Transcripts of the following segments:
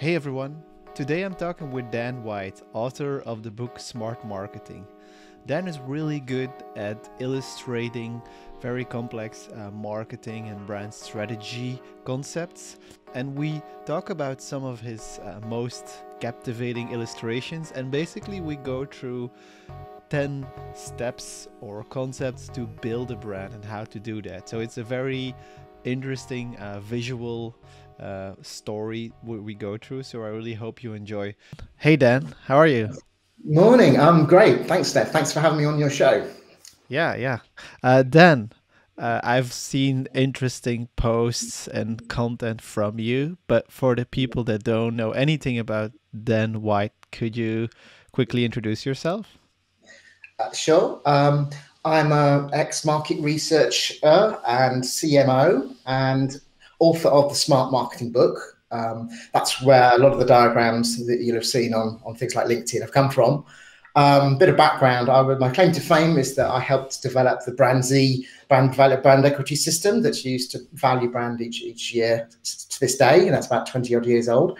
Hey everyone, today I'm talking with Dan White, author of the book Smart Marketing. Dan is really good at illustrating very complex uh, marketing and brand strategy concepts, and we talk about some of his uh, most captivating illustrations. And basically, we go through 10 steps or concepts to build a brand and how to do that. So it's a very interesting uh, visual uh, story we go through. So I really hope you enjoy. Hey, Dan, how are you? Morning. I'm great. Thanks, Steph. Thanks for having me on your show. Yeah, yeah. Uh, Dan, uh, I've seen interesting posts and content from you, but for the people that don't know anything about Dan White, could you quickly introduce yourself? Uh, sure. Um, I'm a ex-market researcher and CMO and author of the Smart Marketing book, um, that's where a lot of the diagrams that you'll have seen on, on things like LinkedIn have come from. Um, bit of background, I my claim to fame is that I helped develop the brand value, brand equity system that's used to value brand each, each year to this day, and that's about 20 odd years old.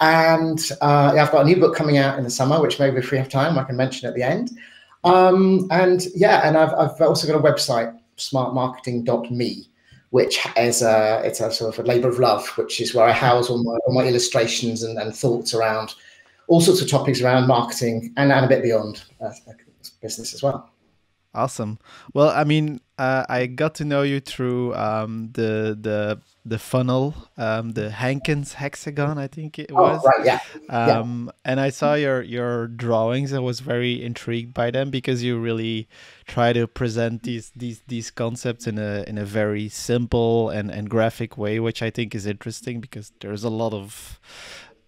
And uh, I've got a new book coming out in the summer, which maybe if we have time, I can mention at the end. Um, and yeah, and I've, I've also got a website, smartmarketing.me, which is a it's a sort of a labor of love, which is where I house all my, all my illustrations and, and thoughts around all sorts of topics around marketing and, and a bit beyond uh, business as well. Awesome. Well, I mean, uh, I got to know you through um, the the the funnel, um, the Hankins hexagon, I think it oh, was. Oh, right, yeah. Um, yeah. And I saw your your drawings. I was very intrigued by them because you really try to present these these these concepts in a in a very simple and and graphic way, which I think is interesting because there's a lot of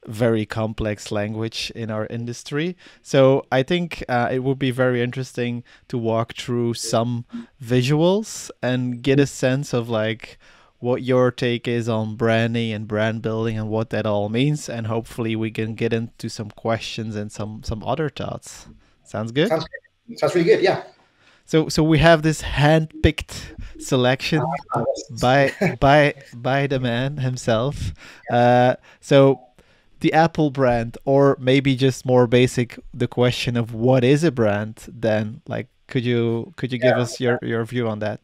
very complex language in our industry. So I think uh, it would be very interesting to walk through some visuals and get a sense of like what your take is on branding and brand building and what that all means. And hopefully we can get into some questions and some some other thoughts. Sounds good? Sounds, good. sounds really good yeah. So so we have this hand-picked selection ah, by by by the man himself. Uh, so the Apple brand, or maybe just more basic, the question of what is a brand? Then, like, could you could you give us your your view on that?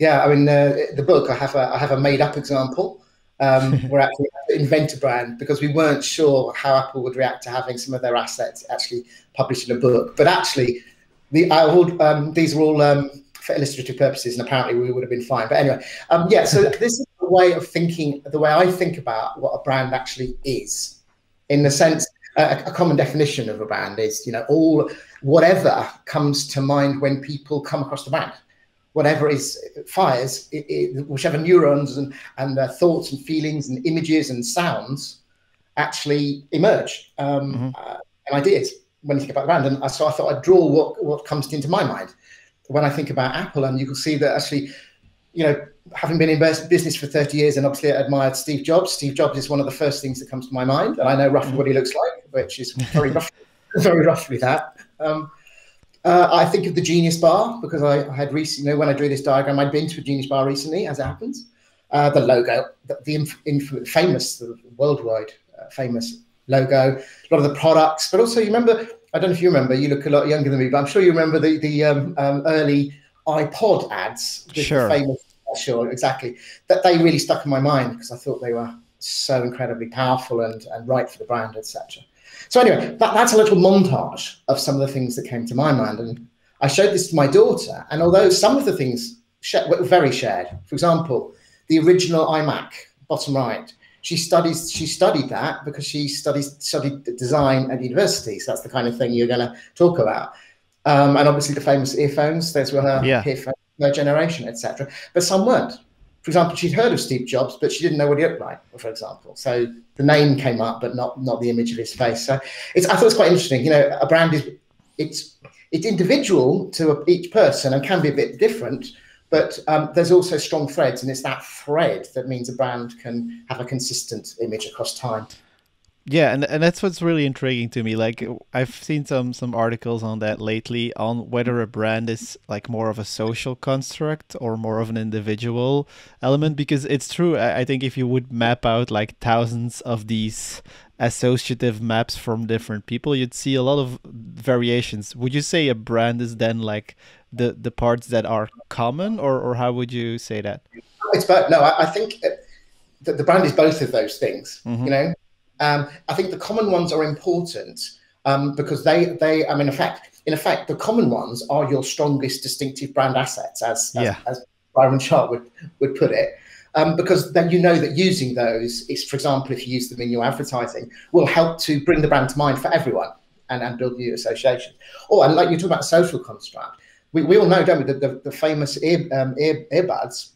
Yeah, I mean, uh, the book I have a I have a made up example um, where actually invent a brand because we weren't sure how Apple would react to having some of their assets actually published in a book. But actually, the I would, um, these are all um, for illustrative purposes, and apparently we would have been fine. But anyway, um, yeah. So this is way of thinking, the way I think about what a brand actually is, in the sense, a, a common definition of a brand is, you know, all whatever comes to mind when people come across the brand whatever is fires, it, it, whichever neurons and, and uh, thoughts and feelings and images and sounds actually emerge um, mm-hmm. uh, and ideas when you think about the brand. And so I thought I'd draw what, what comes into my mind when I think about Apple. And you can see that actually, you know, having been in business for 30 years and obviously admired Steve Jobs, Steve Jobs is one of the first things that comes to my mind. And I know roughly what he looks like, which is very roughly, very roughly that. Um, uh, I think of the Genius Bar because I, I, had recently, you know, when I drew this diagram, I'd been to a Genius Bar recently, as it happens. Uh, the logo, the, the inf- inf- famous, the worldwide uh, famous logo, a lot of the products, but also you remember, I don't know if you remember, you look a lot younger than me, but I'm sure you remember the, the um, um, early iPod ads sure. the famous sure, exactly. That they really stuck in my mind because I thought they were so incredibly powerful and, and right for the brand, etc. So anyway, that, that's a little montage of some of the things that came to my mind, and I showed this to my daughter. And although some of the things were very shared, for example, the original iMac, bottom right, she studies she studied that because she studies studied design at university. So that's the kind of thing you're going to talk about. Um, and obviously the famous earphones. Those were her yeah. earphones her generation, etc. But some weren't. For example, she'd heard of Steve Jobs, but she didn't know what he looked like, for example. So the name came up, but not not the image of his face. So it's I thought it's quite interesting. You know, a brand is it's it's individual to each person and can be a bit different, but um, there's also strong threads, and it's that thread that means a brand can have a consistent image across time. Yeah, and and that's what's really intriguing to me. Like I've seen some some articles on that lately on whether a brand is like more of a social construct or more of an individual element because it's true. I, I think if you would map out like thousands of these associative maps from different people, you'd see a lot of variations. Would you say a brand is then like the the parts that are common or or how would you say that? It's both. No, I, I think the, the brand is both of those things. Mm-hmm. You know, um, I think the common ones are important um, because they, they, I mean, in fact, in effect, the common ones are your strongest distinctive brand assets, as as, yeah. as Byron Sharp would would put it. Um, because then you know that using those is, for example, if you use them in your advertising, will help to bring the brand to mind for everyone and, and build new associations. Oh, and like you talk about social construct, we, we all know, don't we, the, the, the famous ear, um, ear, earbuds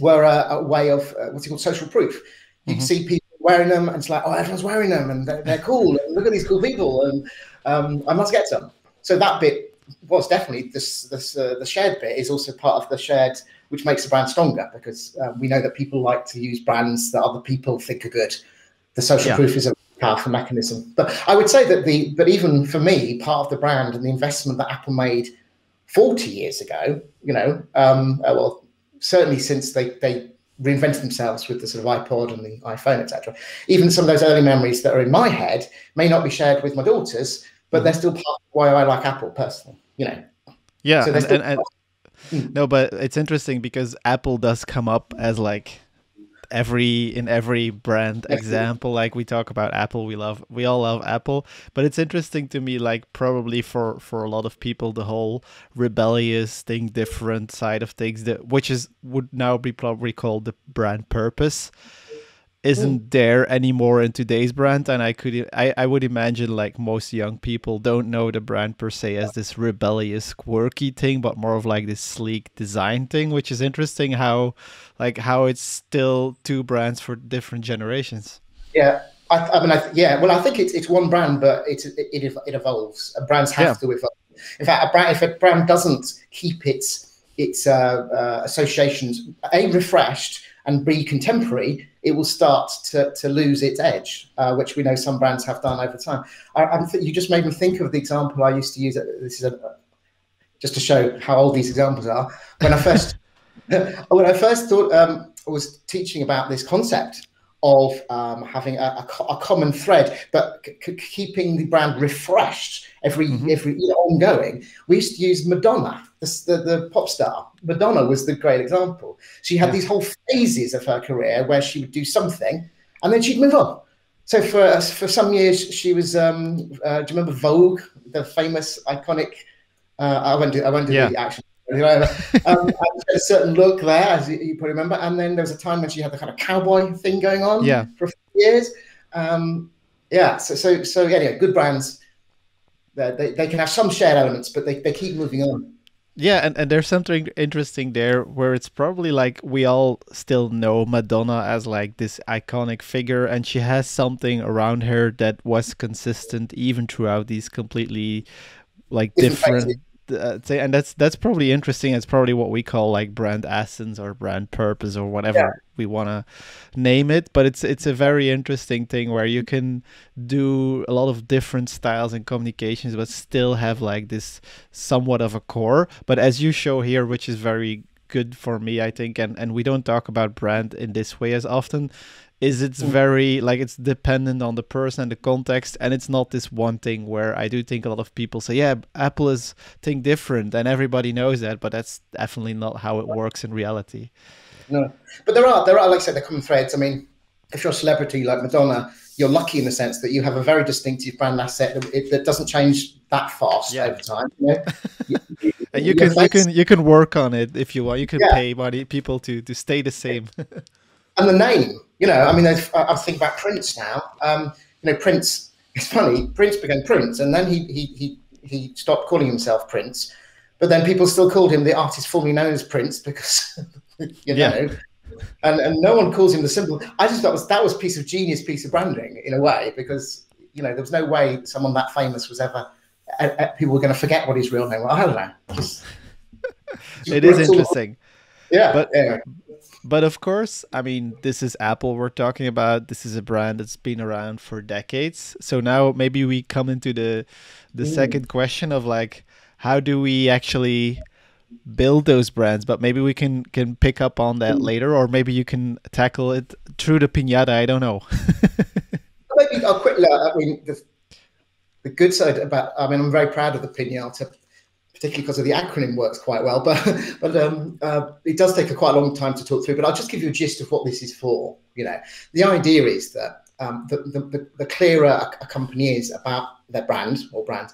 were a, a way of uh, what's it called social proof. You'd mm-hmm. see people wearing them, and it's like, oh, everyone's wearing them, and they're, they're cool, and look at these cool people, and um, I must get some. So that bit was definitely this, this uh, the shared bit is also part of the shared, which makes the brand stronger because uh, we know that people like to use brands that other people think are good. The social yeah. proof is a powerful mechanism. But I would say that the, but even for me, part of the brand and the investment that Apple made 40 years ago, you know, um, uh, well, certainly since they they reinvented themselves with the sort of iPod and the iPhone, etc. Even some of those early memories that are in my head may not be shared with my daughters, but they're mm. still part of why I like Apple personally. You know. Yeah, so and, and, and, no, but it's interesting because Apple does come up as like every in every brand example like we talk about apple we love we all love apple but it's interesting to me like probably for for a lot of people the whole rebellious thing different side of things that which is would now be probably called the brand purpose isn't there anymore in today's brand and i could I, I would imagine like most young people don't know the brand per se as this rebellious quirky thing but more of like this sleek design thing which is interesting how like how it's still two brands for different generations. Yeah i, I mean I, yeah well i think it's, it's one brand but it, it, it evolves. Brands have yeah. to evolve. In fact a brand if a brand doesn't keep its its uh, uh, associations a refreshed and be contemporary, it will start to, to lose its edge, uh, which we know some brands have done over time. I, you just made me think of the example I used to use. This is a, just to show how old these examples are. When I first when I first thought um, I was teaching about this concept of um, having a, a, a, common thread, but keeping the brand refreshed every mm-hmm. every you know, ongoing. We used to use Madonna, the, the, the, pop star. Madonna was the great example. She had yeah. these whole phases of her career where she would do something and then she'd move on. So for for some years she was. Um, uh, do you remember Vogue, the famous iconic? Uh, I went to I went to yeah. the action um, a certain look there, as you, you, probably remember. And then there was a time when she had the kind of cowboy thing going on yeah. for a few years. Um, yeah, so, so, so anyway, good brands, they, they can have some shared elements, but they, they keep moving on. Yeah, and, and there's something interesting there where it's probably like we all still know Madonna as like this iconic figure, and she has something around her that was consistent even throughout these completely like different uh, and that's that's probably interesting. It's probably what we call like brand essence or brand purpose or whatever yeah. we want to name it. But it's it's a very interesting thing where you can do a lot of different styles and communications, but still have like this somewhat of a core. But as you show here, which is very good for me, I think, and and we don't talk about brand in this way as often is it's mm. very like it's dependent on the person and the context and it's not this one thing where i do think a lot of people say yeah apple is thing different and everybody knows that but that's definitely not how it works in reality no but there are there are like i said the common threads i mean if you're a celebrity like madonna you're lucky in the sense that you have a very distinctive brand asset that, that doesn't change that fast yeah. over time you know? and you can you can you can work on it if you want you can yeah. pay money people to to stay the same and the name you know, I mean, I, I think about Prince now. Um, you know, Prince. It's funny. Prince became Prince, and then he he he he stopped calling himself Prince, but then people still called him the artist formerly known as Prince because you know. And, and no one calls him the symbol. I just thought was that was piece of genius, piece of branding in a way, because you know there was no way someone that famous was ever people were going to forget what his real name was. I don't know. Just, just it is interesting. Yeah, but yeah but of course, I mean, this is Apple we're talking about. This is a brand that's been around for decades. So now maybe we come into the the mm. second question of like, how do we actually build those brands? But maybe we can can pick up on that mm. later, or maybe you can tackle it through the pinata. I don't know. maybe I'll quickly. I mean, the, the good side about. I mean, I'm very proud of the pinata particularly because of the acronym works quite well. But but um, uh, it does take a quite a long time to talk through. But I'll just give you a gist of what this is for. You know, the idea is that um, the, the, the, clearer a, company is about their brand or brand,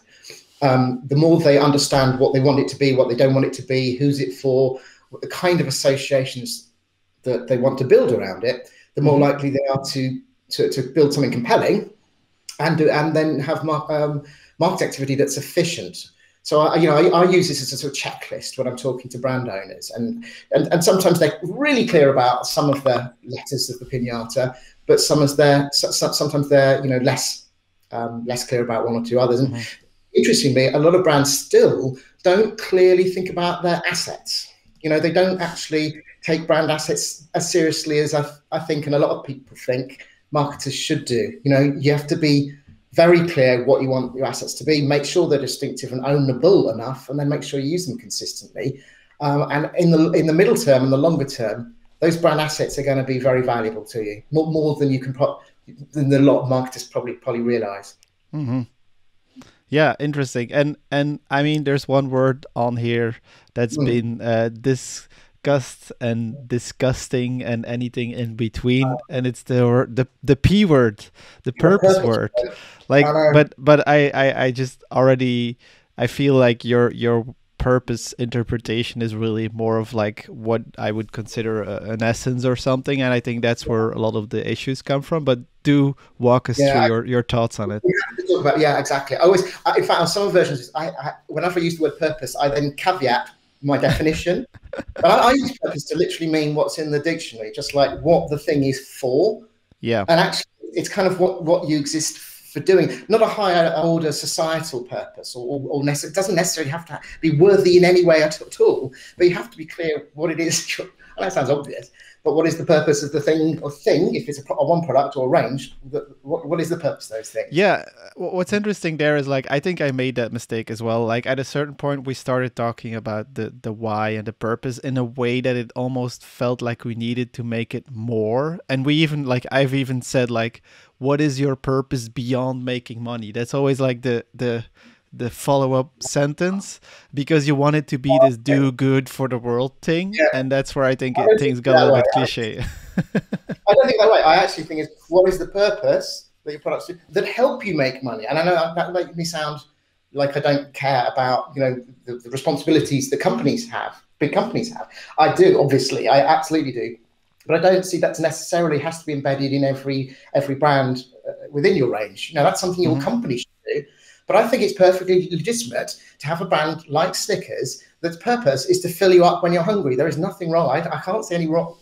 um, the more they understand what they want it to be, what they don't want it to be, who's it for, the kind of associations that they want to build around it, the more mm-hmm. likely they are to to, to build something compelling, and and then have mar- um, market activity that's efficient so I, you know, I, I, use this as a sort of checklist when I'm talking to brand owners, and, and and sometimes they're really clear about some of the letters of the pinata, but some as they're sometimes they're you know less um, less clear about one or two others. And mm-hmm. interestingly, a lot of brands still don't clearly think about their assets. You know, they don't actually take brand assets as seriously as I, I think, and a lot of people think marketers should do. You know, you have to be very clear what you want your assets to be, make sure they're distinctive and ownable enough, and then make sure you use them consistently. Um, and in the in the middle term and the longer term, those brand assets are going to be very valuable to you, more, more than you can pro- than a lot of marketers probably probably realize. Mm-hmm. Yeah, interesting. And and I mean, there's one word on here that's mm. been uh, this disgust and disgusting and anything in between. And it's the the the p word the purpose word. like but but I, I i just already i feel like your your purpose interpretation is really more of like what i would consider a, an essence or something. And i think that's where a lot of the issues come from. But do walk us yeah, through your, your thoughts on it. About, yeah exactly. I always I, in fact on some versions I, I whenever i use the word purpose i then caveat my definition. But I, I, use purpose to literally mean what's in the dictionary, just like what the thing is for. Yeah. And actually, it's kind of what, what you exist for doing, not a higher order societal purpose, or, or, or it doesn't necessarily have to be worthy in any way at all, but you have to be clear what it is. that sounds obvious, but what is the purpose of the thing or thing if it's a, a one product or a range? What, what is the purpose of those things? Yeah uh, what's interesting there is like i think i made that mistake as well. Like at a certain point we started talking about the the why and the purpose in a way that it almost felt like we needed to make it more. And we even like i've even said like what is your purpose beyond making money? That's always like the the the follow up sentence because you want it to be this do good for the world thing, yeah. and that's where I think I it, things got a little bit cliche. I don't think that way. I actually think it's what is the purpose that your products do that help you make money, and I know that makes me sound like I don't care about you know the, the responsibilities that companies have, big companies have. I do, obviously, I absolutely do but I don't see that necessarily has to be embedded in every every brand uh, within your range. You know, that's something your mm-hmm. company should do. But I think it's perfectly legitimate to have a brand like Snickers that's purpose is to fill you up when you're hungry. There is nothing wrong. I, I can't see any wrong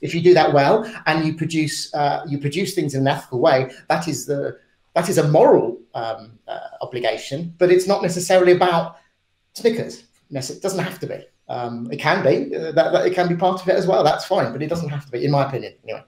if you do that well and you produce uh, you produce things in an ethical way. That is the that is a moral um, uh, obligation, but it's not necessarily about Snickers. It doesn't have to be. Um, it can be. Uh, that, that, it can be part of it as well. That's fine, but it doesn't have to be, in my opinion. Anyway.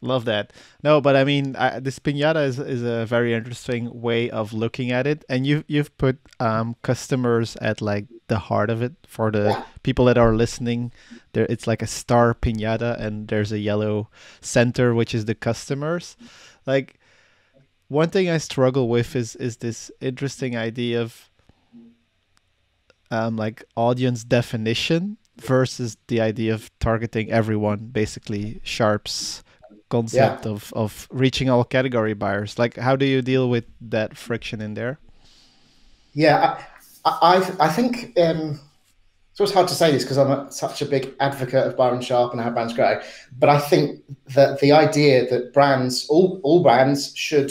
Love that. No, but I mean, I, this pinata is, is a very interesting way of looking at it, and you you've put um, customers at like the heart of it for the people that are listening. There, it's like a star pinata, and there's a yellow center, which is the customers. Like one thing I struggle with is is this interesting idea of um, like audience definition versus the idea of targeting everyone, basically Sharp's concept yeah. of of reaching all category buyers like how do you deal with that friction in there yeah i i, I think um it's always hard to say this because I'm a, such a big advocate of Byron Sharp and how brands grow. But I think that the idea that brands, all, all brands, should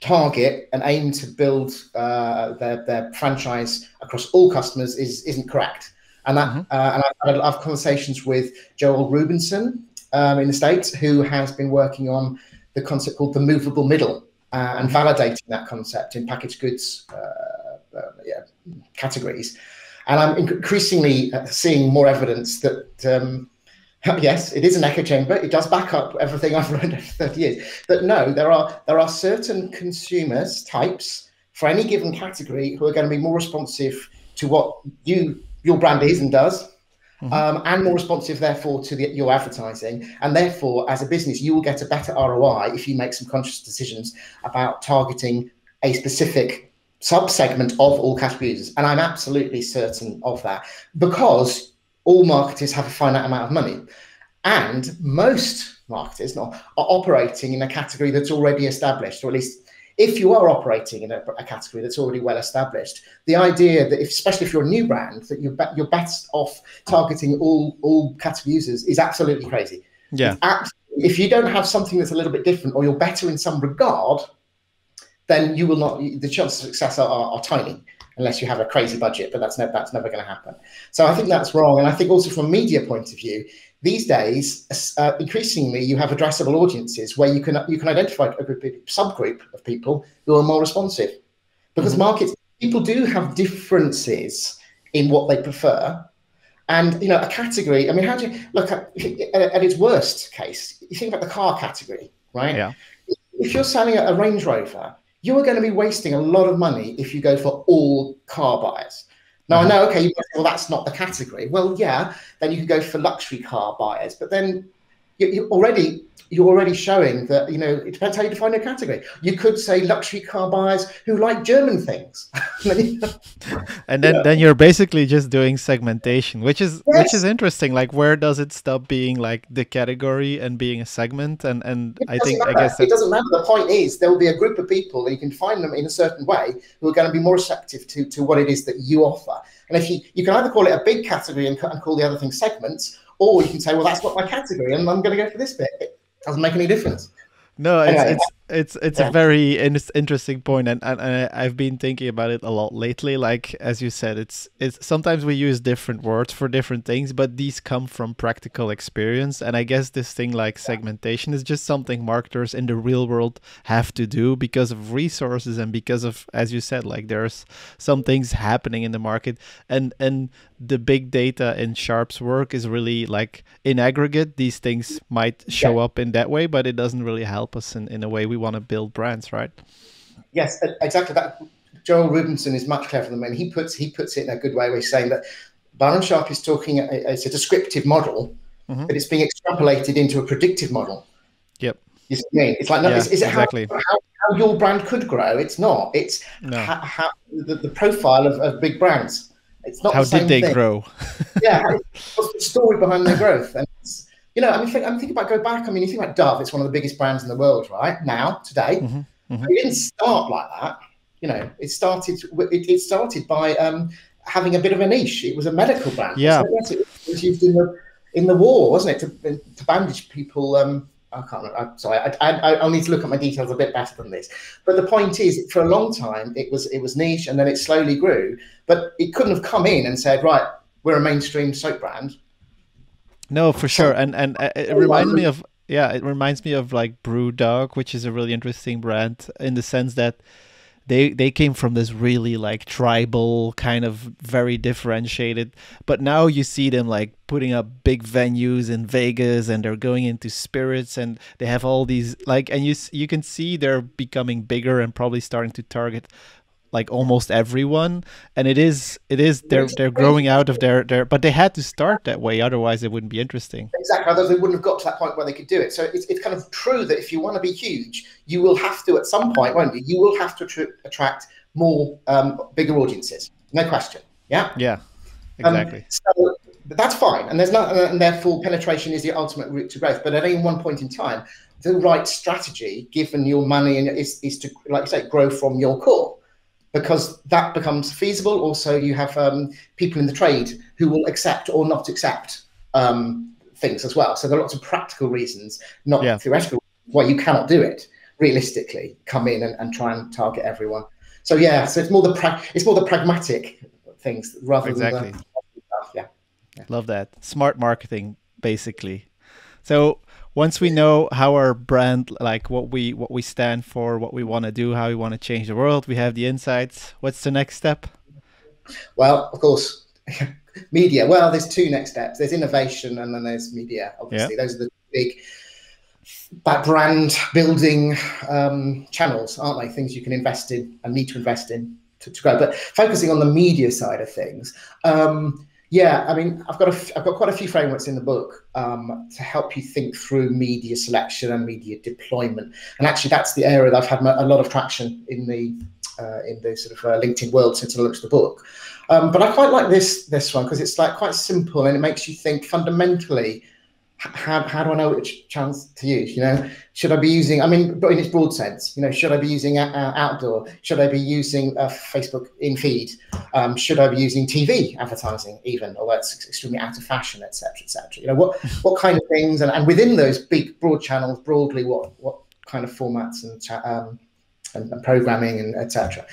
target and aim to build uh, their, their franchise across all customers is isn't correct. And that, mm-hmm. uh, and I, have conversations with Joel Rubinson, um, in the States who has been working on the concept called the movable middle uh, and validating that concept in packaged goods uh, uh, yeah, categories. And I'm increasingly uh, seeing more evidence that um, yes, it is an echo chamber. It does back up everything I've learned over 30 years. But no, there are there are certain consumers types for any given category who are going to be more responsive to what you your brand is and does, mm-hmm. um, and more responsive therefore to the, your advertising. And therefore, as a business, you will get a better ROI if you make some conscious decisions about targeting a specific sub-segment of all category users. And I'm absolutely certain of that because all marketers have a finite amount of money. And most marketers not, are operating in a category that's already established, or at least if you are operating in a, a, category that's already well established, the idea that, if, especially if you're a new brand, that you're, be, you're best off targeting all all category users is absolutely crazy. Yeah. if you don't have something that's a little bit different, or you're better in some regard, then you will not. The chances of success are, are, are tiny unless you have a crazy budget, but that's, ne- that's never going to happen. So I think that's wrong. And I think also from a media point of view, these days, uh, increasingly, you have addressable audiences where you can you can identify a group, subgroup of people who are more responsive, because mm-hmm. markets people do have differences in what they prefer, and you know a category. I mean, how do you look at, at its worst case? You think about the car category, right? Yeah. If you're selling a Range Rover you are going to be wasting a lot of money if you go for all car buyers. Now I mm-hmm. know, okay, you say, well, that's not the category. Well, yeah, then you can go for luxury car buyers, but then you, you already you're already showing that you know it depends how you define your category. You could say luxury car buyers who like German things, and then yeah. then you're basically just doing segmentation, which is yes. which is interesting. Like where does it stop being like the category and being a segment? And and I think matter. I guess it doesn't matter. The point is there will be a group of people and you can find them in a certain way who are going to be more receptive to to what it is that you offer. And if you you can either call it a big category and, and call the other thing segments, or you can say, well, that's not my category, and I'm going to go for this bit doesn't make any difference. No, it's anyway, it's it's it's yeah. a very in- interesting point, and, and, and I've been thinking about it a lot lately. Like as you said, it's it's sometimes we use different words for different things, but these come from practical experience. And I guess this thing like segmentation is just something marketers in the real world have to do because of resources and because of, as you said, like there's some things happening in the market, and and the big data in Sharp's work is really like in aggregate, these things might show yeah. up in that way, but it doesn't really help us in, in a way we want to build brands, right? Yes, exactly. That Joel Rubinson is much cleverer than me. He puts he puts it in a good way. We're saying that Byron Sharp is talking. It's a descriptive model, mm-hmm. but it's being extrapolated into a predictive model. Yep. You see what I mean? It's like, no, yeah, is, is, it exactly. how, how, how, your brand could grow? It's not. It's no. how, how the, the, profile of, of big brands. It's not. How the did they thing. grow? yeah. What's the story behind their growth? And you know, I mean, think, I'm thinking about go back. I mean, you think about Dove. It's one of the biggest brands in the world, right now, today. Mm-hmm, mm-hmm. It didn't start like that. You know, it started. It, it started by um, having a bit of a niche. It was a medical brand. Yeah, it was used in the in the war, wasn't it, to, to bandage people. Um, I can't. I'm sorry. I, I, I'll need to look at my details a bit better than this. But the point is, for a long time, it was it was niche, and then it slowly grew. But it couldn't have come in and said, right, we're a mainstream soap brand no, for sure, and and uh, it reminds me of yeah, it reminds me of like BrewDog, which is a really interesting brand in the sense that they they came from this really like tribal kind of very differentiated. But now you see them like putting up big venues in Vegas and they're going into spirits and they have all these like and you you can see they're becoming bigger and probably starting to target like almost everyone and it is it is they're they're growing out of their their but they had to start that way otherwise it wouldn't be interesting. Exactly otherwise they wouldn't have got to that point where they could do it. So it's, it's kind of true that if you want to be huge you will have to at some point won't you? You will have to tr- attract more um, bigger audiences. No question. Yeah? Yeah um, exactly. um, so that's fine and there's not and therefore penetration is the ultimate route to growth. But at any one point in time the right strategy given your money and is, is to like you say grow from your core because that becomes feasible. Also, you have um, people in the trade who will accept or not accept um, things as well. So there are lots of practical reasons, not yeah. theoretical, why you cannot do it realistically. Come in and, and try and target everyone. So yeah, so it's more the pra- it's more the pragmatic things rather exactly. than the yeah. yeah. Love that smart marketing, basically. So once we know how our brand like what we what we stand for what we want to do how we want to change the world we have the insights what's the next step well of course media. Well, there's two next steps. There's innovation, and then there's media. Obviously, yeah. those are the big that brand building um, channels, aren't they? Things you can invest in and need to invest in to, to grow. But focusing on the media side of things, um, yeah, I mean, I've got a, I've got quite a few frameworks in the book um, to help you think through media selection and media deployment. And actually, that's the area that I've had a lot of traction in the uh, in the sort of uh, LinkedIn world since I launched the book. Um, but I quite like this this one because it's like quite simple and it makes you think fundamentally how, how do I know which channels to use? You know, should I be using, I mean, but in its broad sense, you know, should I be using uh, outdoor? Should I be using uh, Facebook in feed? Um, should I be using TV advertising even, although it's extremely out of fashion, etc., etc. You know, what what kind of things, and, and within those big broad channels, broadly, what what kind of formats and um, and, and programming and etc.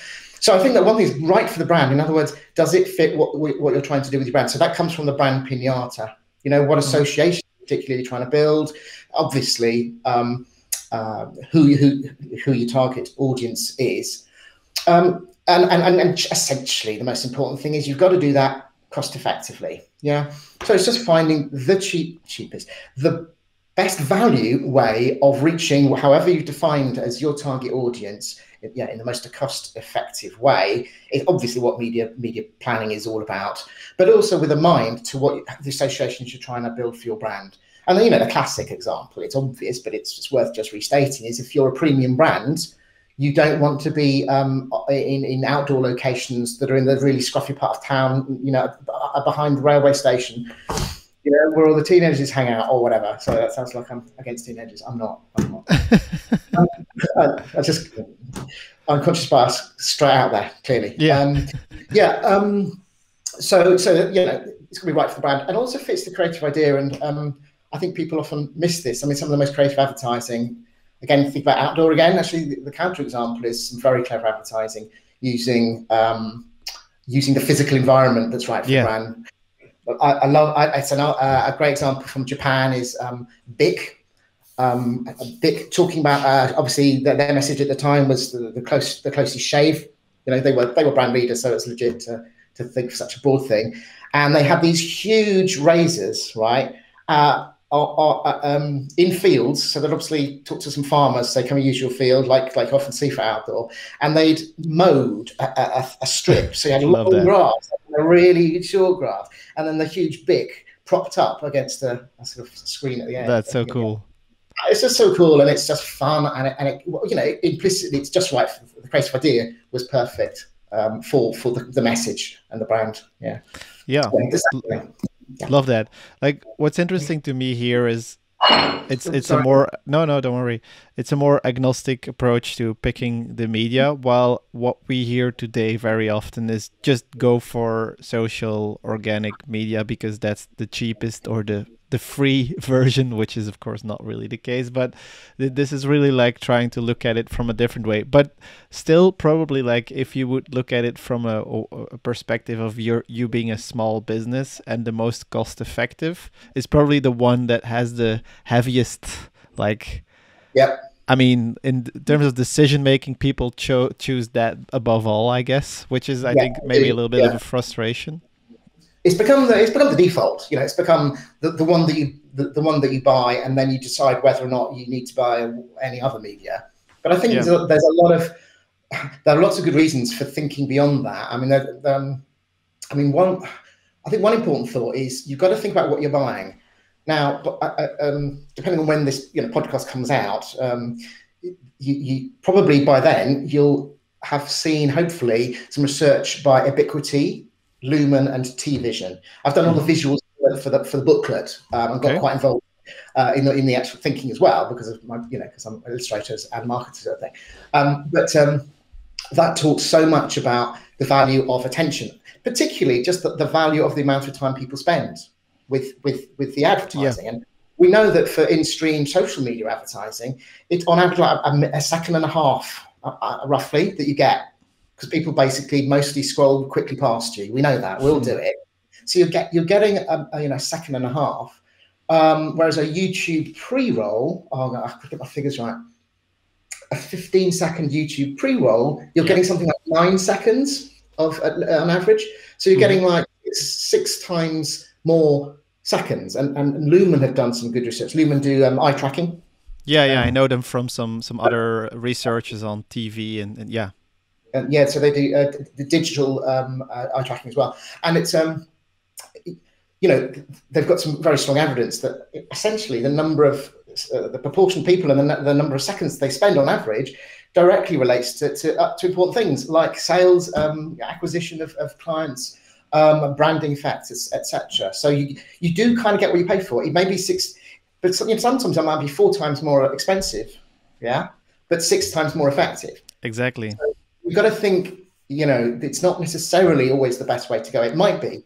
So I think that one thing is right for the brand. In other words, does it fit what what you're trying to do with your brand? So that comes from the brand pinata. You know, what mm. association particularly trying to build. Obviously, um, uh, who who who your target audience is, um, and, and and essentially the most important thing is you've got to do that cost effectively. Yeah, so it's just finding the cheap cheapest the best value way of reaching however you've defined as your target audience yeah in the most cost effective way is obviously what media media planning is all about but also with a mind to what the associations you're trying to build for your brand. And you know the classic example it's obvious but it's, it's worth just restating is if you're a premium brand you don't want to be um, in, in outdoor locations that are in the really scruffy part of town, you know, behind the railway station, you know, where all the teenagers hang out or whatever. So that sounds like I'm against teenagers. I'm not. I'm not. um, I just unconscious bias straight out there, clearly. Yeah. Um, yeah. Um, so, so you know, it's going to be right for the brand, and also fits the creative idea. And um, I think people often miss this. I mean, some of the most creative advertising again, think about outdoor again. Actually, the, the counter example is some very clever advertising using um, using the physical environment that's right for yeah. the brand. I, I love. I, it's an, uh, a great example from Japan is um, Bic. Um, Bic talking about uh, obviously the, their message at the time was the, the close the closest shave. You know, they were they were brand leaders, so it's legit to to think of such a broad thing. And they had these huge razors, right? Uh, are, are uh, um, in fields. So they'd obviously talk to some farmers, say, "Can we use your field?" Like like often see for outdoor, and they'd mowed a, a, a strip. So you had long grass, a really short grass, and then the huge Bic propped up against a, a sort of screen at the end. That's so cool. It's just so cool, and it's just fun, and it, and it, you know, implicitly, it's just right. The creative idea was perfect um, for for the, the, message and the brand. Yeah. Yeah. yeah yeah. love that like what's interesting to me here is it's it's Sorry. a more no no don't worry it's a more agnostic approach to picking the media while what we hear today very often is just go for social organic media because that's the cheapest or the the free version, which is of course not really the case. But th- this is really like trying to look at it from a different way. But still, probably like if you would look at it from a, a perspective of your you being a small business and the most cost effective is probably the one that has the heaviest like. Yep. I mean, in terms of decision making, people cho- choose that above all, I guess, which is, I yeah, think, maybe a little bit yeah. of a frustration it's become the it's become the default. You know, it's become the, the one that you the, the one that you buy, and then you decide whether or not you need to buy any other media. But I think yeah. there's, a, there's, a, lot of there are lots of good reasons for thinking beyond that. I mean, um, I mean one. I think one important thought is you've got to think about what you're buying. Now, uh, uh, um, depending on when this you know podcast comes out, um, you, you probably by then you'll have seen hopefully some research by Ebiquity Lumen, and TVision. I've done all the mm-hmm. visuals for the for the booklet um, and got okay. quite involved uh, in the in the actual thinking as well because of my you know because I'm illustrators and marketers sort of thing. Um, but um, that talks so much about the value of attention, particularly just the, the, value of the amount of time people spend with with with the advertising. Yeah. And we know that for in-stream social media advertising, it's on average like a, a second and a half, uh, uh, roughly, that you get because people basically mostly scroll quickly past you. We know that. We'll do it. So you're get you're getting a, a you know second and a half. Um, whereas a YouTube pre-roll, oh, I have to get my figures right. A 15 second YouTube pre-roll, you're yeah. getting something like nine seconds of uh, on average. So you're mm-hmm. getting like six times more seconds. And, and Lumen have done some good research. Lumen do um, eye tracking. Yeah, yeah, I know them from some some other researchers on TV, and, and yeah, and yeah. So they do uh, the digital um, uh, eye tracking as well, and it's um, you know, they've got some very strong evidence that essentially the number of uh, the proportion of people and the, the, number of seconds they spend on average directly relates to to, uh, to important things like sales, um, acquisition of, of clients, um, branding effects, etc. So you you do kind of get what you pay for. It may be six, but sometimes it might be four times more expensive, yeah, but six times more effective. Exactly. So you've got to think. You know, it's not necessarily always the best way to go. It might be,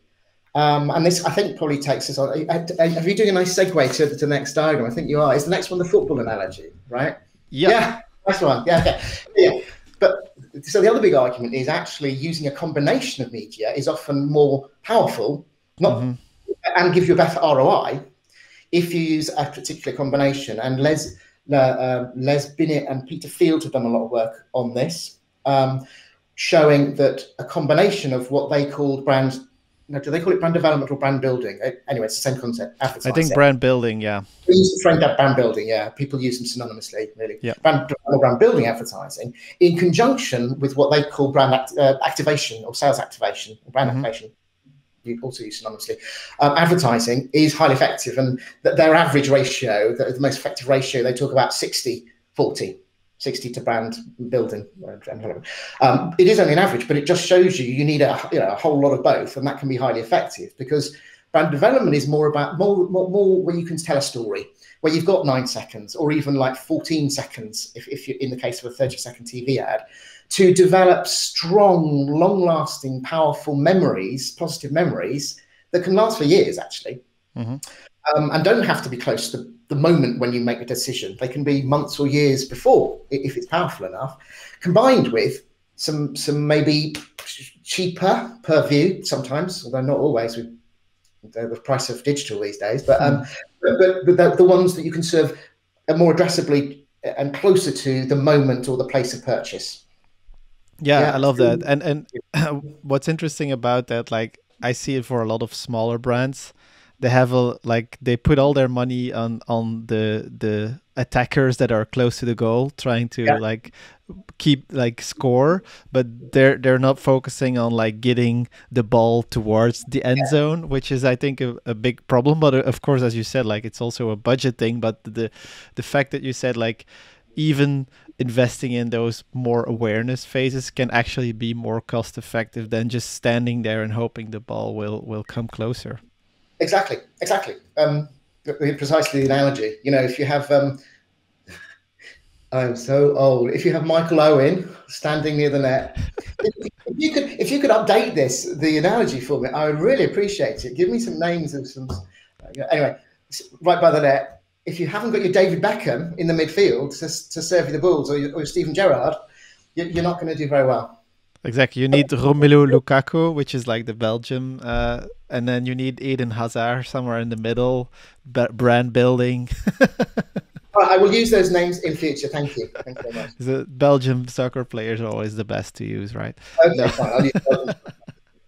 um, and this, I think, probably takes us on. Are you doing a nice segue to, to the next diagram? I think you are. Is the next one the football analogy, right? Yeah. Yeah. Nice one. Yeah. Okay. Yeah. But so the other big argument is actually using a combination of media is often more powerful, not mm-hmm. and give you a better ROI if you use a particular combination. And Les uh, uh, Les Binet and Peter Field have done a lot of work on this, um, showing that a combination of what they called brand no, do they call it brand development or brand building? Anyway, it's the same concept. I think brand building, yeah. We use the friend brand building, yeah. People use them synonymously, really. Yeah. Brand brand building advertising in conjunction with what they call brand act, uh, activation or sales activation, or brand mm-hmm. activation. You also use synonymously. Um, advertising is highly effective, and th- their average ratio, the, the most effective ratio, they talk about 60 40 60 to brand building. Um, it is only an average, but it just shows you you need a, you know, a whole lot of both, and that can be highly effective because brand development is more about more, more, more where you can tell a story, where you've got nine seconds or even like 14 seconds, if, if you're in the case of a 30 second TV ad, to develop strong, long lasting, powerful memories, positive memories that can last for years actually. Mm-hmm. Um, and don't have to be close to the moment when you make a decision. They can be months or years before, if it's powerful enough, combined with some some maybe cheaper per view sometimes, although not always with the price of digital these days. But um, but, but, but the, the, ones that you can serve more addressably and closer to the moment or the place of purchase. Yeah, yeah. I love that. And and what's interesting about that, like I see it for a lot of smaller brands they have a like they put all their money on on the the attackers that are close to the goal trying to yeah. like keep like score but they're they're not focusing on like getting the ball towards the end yeah. zone which is i think a, a big problem but uh, of course as you said like it's also a budget thing but the the fact that you said like even investing in those more awareness phases can actually be more cost effective than just standing there and hoping the ball will will come closer Exactly, exactly. Um, precisely the analogy. You know, if you have, um, I'm so old. If you have Michael Owen standing near the net, if, you could, if you could update this, the analogy for me, I would really appreciate it. Give me some names of some. Anyway, right by the net. If you haven't got your David Beckham in the midfield to, to serve you the balls, or, your, or Steven Gerrard, you're not going to do very well. Exactly. You need Romelu Lukaku, which is like the Belgium, uh, and then you need Eden Hazard somewhere in the middle, brand building. I will use those names in future. Thank you. Thank you very much. The Belgium soccer players are always the best to use, right? Okay, no. fine.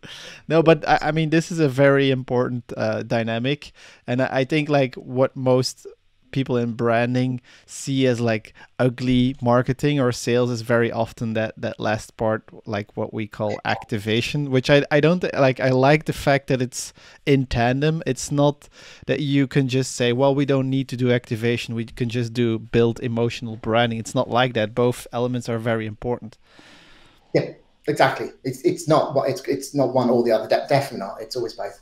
no, but I, I, mean, this is a very important uh, dynamic, and I, I think like what most people in branding see as like ugly marketing or sales is very often that that last part like what we call activation which i i don't like i like the fact that it's in tandem. It's not that you can just say well we don't need to do activation. We can just do build emotional branding. It's not like that. Both elements are very important. Yeah exactly. It's it's not it's it's not one or the other. De- definitely not. It's always both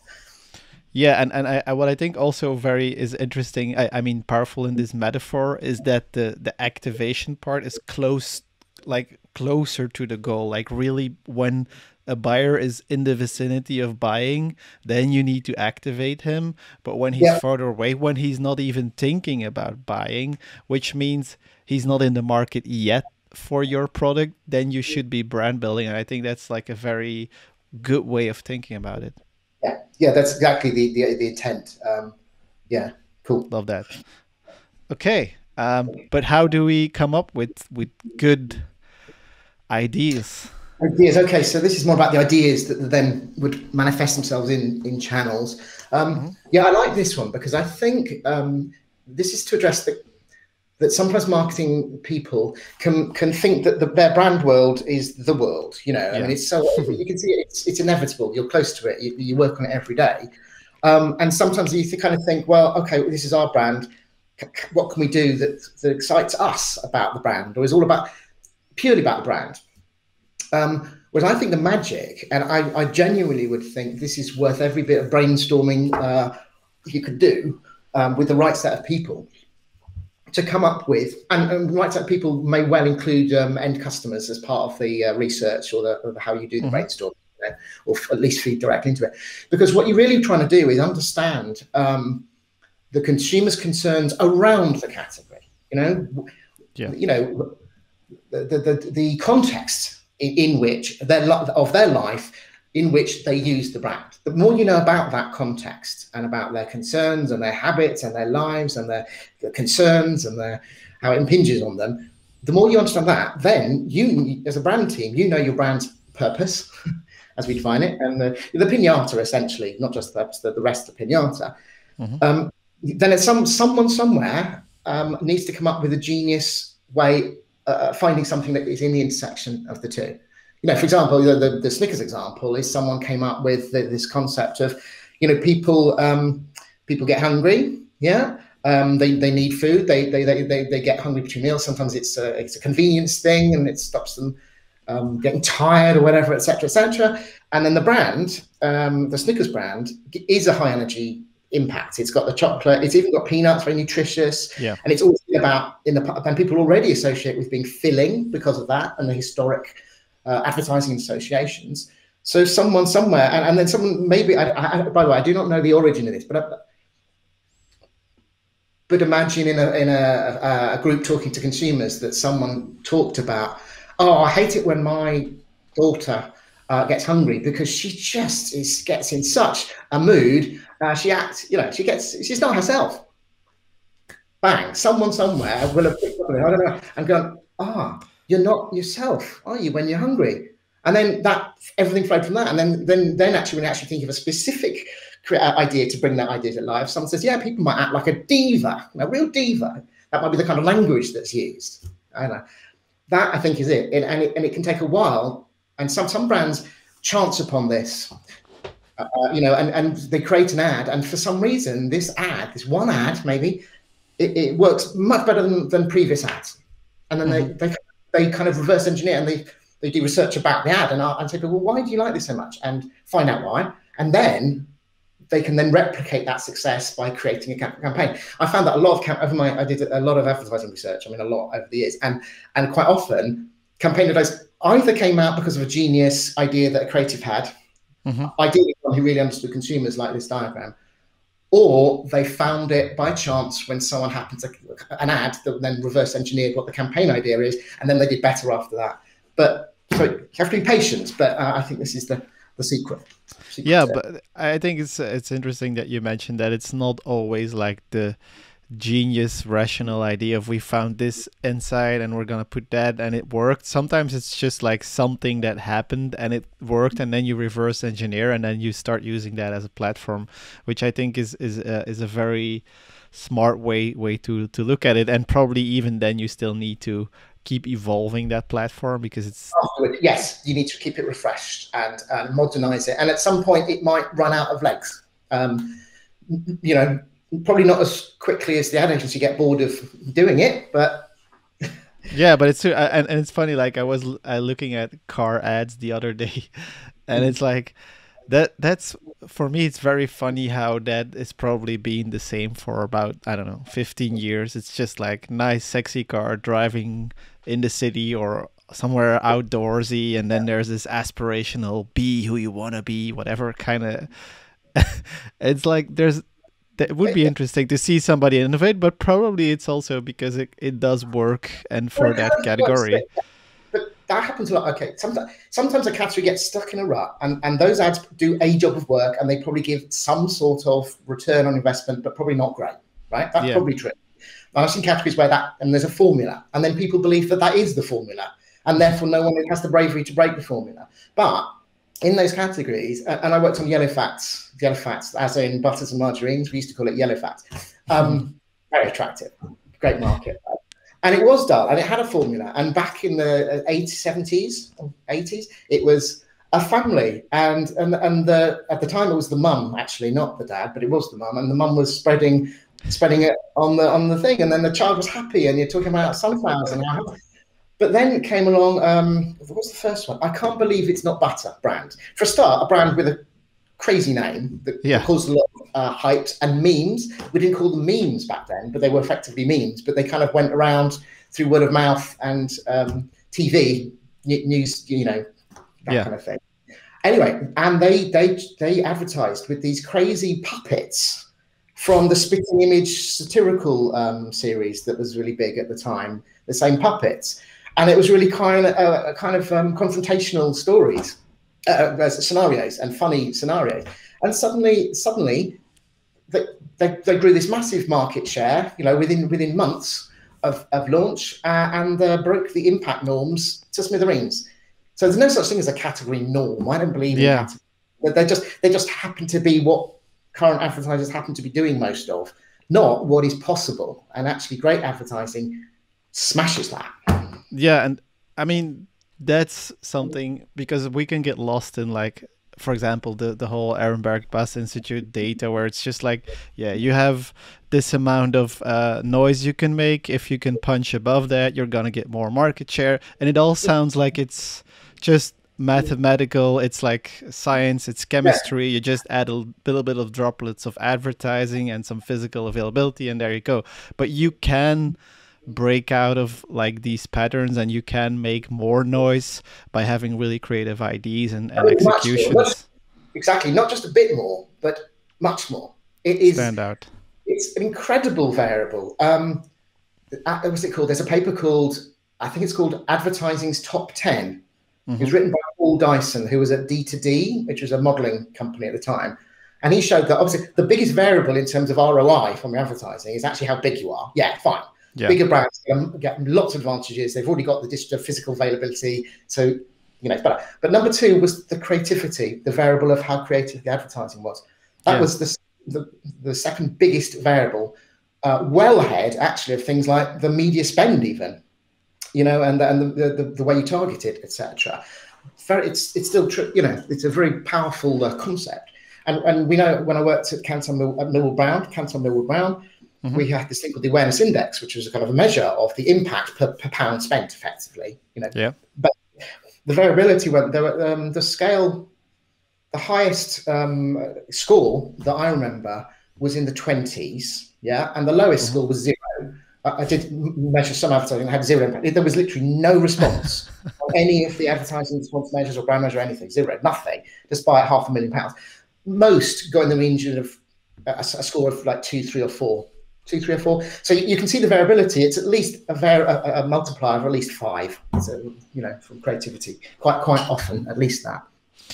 yeah, and, and I, what I think also very is interesting, I, I mean powerful in this metaphor is that the the activation part is close like closer to the goal. Like really when a buyer is in the vicinity of buying, then you need to activate him. But when he's yeah. further away, when he's not even thinking about buying, which means he's not in the market yet for your product, then you should be brand building. And I think that's like a very good way of thinking about it yeah, yeah, that's exactly the the, the intent. Um, yeah, cool. Love that. Okay, um, but how do we come up with with good ideas? Ideas. Okay, so this is more about the ideas that then would manifest themselves in in channels. Um, mm-hmm. Yeah, I like this one because I think um, this is to address the that sometimes marketing people can can think that the, their brand world is the world. You know, yeah. I mean, it's so you can see it, it's it's inevitable. You're close to it. You, you work on it every day, um, and sometimes you kind of think, well, okay, well, this is our brand. What can we do that that excites us about the brand, or is all about purely about the brand? Um, whereas I think the magic, and I, I, genuinely would think this is worth every bit of brainstorming uh, you could do um, with the right set of people to come up with, and, and right people may well include um, end customers as part of the uh, research or, the, or how you do the mm-hmm. brainstorm, you know, or f- at least feed directly into it. Because what you're really trying to do is understand um, the consumer's concerns around the category. You know, yeah. you know, the the, the, the context in, in which their of their life in which they use the brand. The more you know about that context and about their concerns and their habits and their lives and their, their concerns and their how it impinges on them, the more you understand that, then you, as a brand team, you know your brand's purpose, as we define it, and the, the pinata essentially, not just the, the, rest of the pinata. Mm-hmm. Um, then it's some someone somewhere um, needs to come up with a genius way uh, finding something that is in the intersection of the two. You know, for example, the, the, the Snickers example is someone came up with the, this concept of, you know, people um, people get hungry, yeah, um, they, they need food, they, they, they, they, they get hungry between meals. Sometimes it's a, it's a convenience thing and it stops them um, getting tired or whatever, etc., etc. And then the brand, um, the Snickers brand, is a high energy impact. It's got the chocolate. It's even got peanuts, very nutritious. Yeah. And it's all about in the and people already associate with being filling because of that and the historic uh, advertising associations. So someone somewhere, and, and then someone maybe. I, I, by the way, I do not know the origin of this, but. Uh, but imagine in a in a, a group talking to consumers that someone talked about, oh, I hate it when my daughter uh, gets hungry because she just is gets in such a mood uh, she acts, you know, she gets, she's not herself. Bang, someone somewhere will have picked up I don't know, and gone, ah, oh, you're not yourself, are you, when you're hungry? And then that, everything flowed from that. And then, then, then actually, when you actually think of a specific uh, idea to bring that idea to life, someone says, yeah, people might act like a diva, a real diva. That might be the kind of language that's used. I know. That I think is it. And, and it, and it can take a while. And some, some brands chance upon this uh, you know, and, and they create an ad, and for some reason, this ad, this one ad, maybe, it, it works much better than, than previous ads, and then mm-hmm. they, they they kind of reverse engineer and they they do research about the ad and, and say, well, why do you like this so much, and find out why, and then they can then replicate that success by creating a campaign. I found that a lot of camp over my I did a lot of advertising research. I mean, a lot over the years, and and quite often campaign advice either came out because of a genius idea that a creative had mm-hmm. ideally one who really understood consumers like this diagram, or they found it by chance when someone happened to an ad that then reverse engineered what the campaign idea is, and then they did better after that. But so you have to be patient. But uh, I think this is the the secret. secret yeah, but I think it's it's interesting that you mentioned that it's not always like the genius rational idea of we found this inside and we're gonna put that and it worked. Sometimes it's just like something that happened and it worked and then you reverse engineer and then you start using that as a platform which i think is is uh, is a very smart way way to to look at it. And probably even then you still need to keep evolving that platform because it's yes you need to keep it refreshed and, and modernize it. And at some point it might run out of legs. Um, you know probably not as quickly as the ad agency get bored of doing it, but yeah, but it's and, and it's funny. Like I was uh, looking at car ads the other day, and it's like that. That's for me. It's very funny how that is probably been the same for about I don't know, fifteen years. It's just like nice, sexy car driving in the city or somewhere outdoorsy, and then there's this aspirational "be who you want to be," whatever kind of. it's like there's that would be interesting to see somebody innovate, but probably it's also because it, it does work and for well, that category. But that happens a lot. Okay, sometimes sometimes a category gets stuck in a rut, and, and those ads do a job of work, and they probably give some sort of return on investment, but probably not great. Right? That's yeah. probably true. I've seen categories where that and there's a formula, and then people believe that that is the formula, and therefore no one has the bravery to break the formula. But in those categories, and I worked on yellow fats, yellow fats, as in butters and margarines. We used to call it yellow fats. Um, very attractive, great market. And it was dull, and it had a formula. And back in the 80s, 70s, 80s, it was a family. And and and the, at the time, it was the mum actually, not the dad, but it was the mum. And the mum was spreading spreading it on the on the thing, and then the child was happy. And you're talking about sunflowers and but then came along, um, what's the first one? I can't believe it's not butter brand. For a start, a brand with a crazy name that yeah. caused a lot of uh, hypes and memes. We didn't call them memes back then, but they were effectively memes. But they kind of went around through word of mouth and um, TV news, you know, that yeah. kind of thing. Anyway, and they they they advertised with these crazy puppets from the Spitting Image satirical um, series that was really big at the time. The same puppets and it was really kind of uh, kind of um, confrontational stories, uh, uh, scenarios, and funny scenarios. And suddenly, suddenly, they, they, they, grew this massive market share. You know, within within months of, of launch, uh, and uh, broke the impact norms to smithereens. So there's no such thing as a category norm. I don't believe yeah. in They just they just happen to be what current advertisers happen to be doing most of, not what is possible. And actually, great advertising smashes that yeah and i mean that's something because we can get lost in like for example the the whole Ehrenberg Bass Institute data where it's just like yeah you have this amount of uh, noise you can make. If you can punch above that you're gonna get more market share. And it all sounds like it's just mathematical. It's like science. It's chemistry. You just add a little bit of droplets of advertising and some physical availability and there you go. But you can break out of like these patterns and you can make more noise by having really creative ideas and, and executions. Exactly not just a bit more but much more. It is stand out. It's an incredible variable. Um what's it called? There's a paper called i think it's called advertising's top 10 mm-hmm. it was written by paul dyson who was at d2d which was a modeling company at the time. And he showed that obviously the biggest variable in terms of roi from advertising is actually how big you are. Yeah fine yeah. Bigger brands get lots of advantages. They've already got the digital physical availability. So, you know, but but number two was the creativity, the variable of how creative the advertising was. That yeah. was the, the, the second biggest variable, uh, well ahead actually of things like the media spend, even, you know, and and the the, the way you target it, etc. It's it's still true, you know, it's a very powerful uh, concept. And, and we know when I worked at Kantar Mill, at Millward Brown, Kantar Millward Brown, mm-hmm. we had this thing called the awareness index, which was a kind of a measure of the impact per, per pound spent, effectively. You know, yeah. But the variability went there. Were, um, the scale, the highest um, score that I remember was in the twenties. Yeah, and the lowest mm-hmm. score was zero. I, did measure some advertising that had zero impact. There was literally no response on any of the advertising response measures or brand measure or anything. Zero, nothing, despite half a million pounds. Most go in the region of a, a score of like two, three, or four two, three, or four. So you, can see the variability. It's at least a, var- a, a multiplier of at least five. So you know, from creativity, quite quite often, at least that.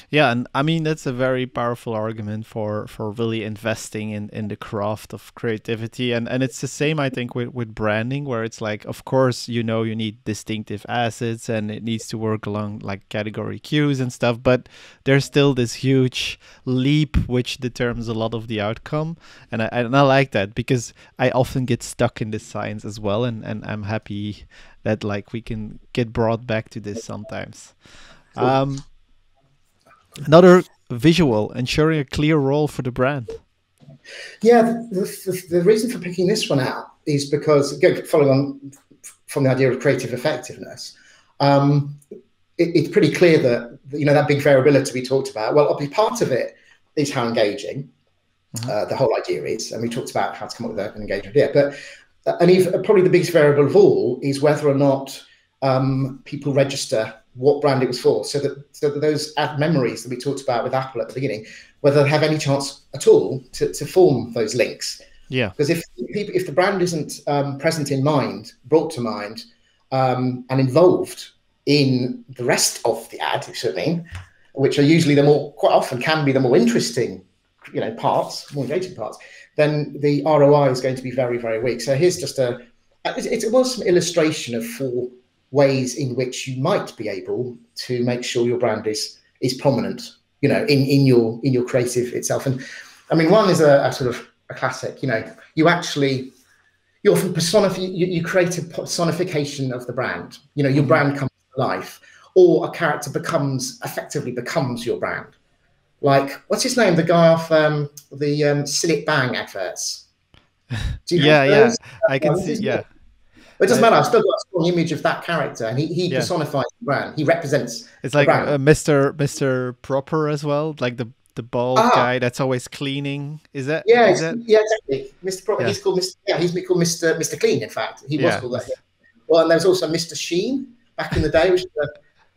Yeah, and I mean that's a very powerful argument for for really investing in in the craft of creativity, and and it's the same I think with with branding, where it's like, of course, you know, you need distinctive assets, and it needs to work along like category cues and stuff, but there's still this huge leap which determines a lot of the outcome, and I and I like that because I often get stuck in this science as well, and and I'm happy that like we can get brought back to this sometimes. Um, Another visual, ensuring a clear role for the brand. Yeah, the, the, the reason for picking this one out is because, following on from the idea of creative effectiveness, um, it, it's pretty clear that you know that big variability we talked about. Well, obviously, part of it is how engaging mm-hmm. uh, the whole idea is, and we talked about how to come up with an engagement idea. But uh, and even, probably the biggest variable of all is whether or not um, people register what brand it was for, so that so that those ad memories that we talked about with Apple at the beginning, whether they have any chance at all to, to form those links. Yeah. Because if if the brand isn't um, present in mind, brought to mind, um, and involved in the rest of the ad, if you mean, which are usually the more quite often can be the more interesting, you know, parts, more engaging parts, then the ROI is going to be very very weak. So here's just a it, it was some illustration of four ways in which you might be able to make sure your brand is is prominent, you know, in in your in your creative itself. And I mean, one is a, a sort of a classic. You know, you actually you often personify you, you create a personification of the brand. You know, your mm-hmm. brand comes to life, or a character becomes effectively becomes your brand. Like what's his name? The guy off um, the um, Bang adverts. yeah, yeah, I can see. Yeah. It doesn't matter. I've still got a strong image of that character, and he, he yeah. personifies the brand. He represents. It's like uh, Mr. Mr. Proper as well, like the the bald ah. guy that's always cleaning. Is that? Yeah, is that... yeah, exactly. Mr. Proper. Yeah. He's called Mr. Yeah, he's called Mr. Mr. Clean. In fact, he was yeah. called that. Yeah. Well, and there was also Mr. Sheen back in the day, which was